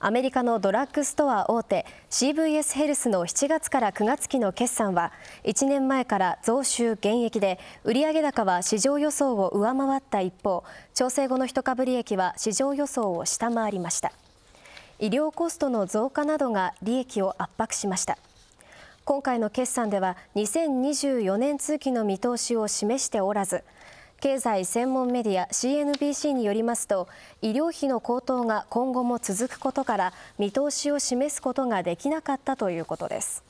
アメリカのドラッグストア大手 CVS ヘルスの7月から9月期の決算は1年前から増収減益で売上高は市場予想を上回った一方調整後の一株利益は市場予想を下回りました。医療コストの増加などが利益を圧迫しました。今回の決算では2024年通期の見通しを示しておらず経済専門メディア CNBC によりますと医療費の高騰が今後も続くことから見通しを示すことができなかったということです。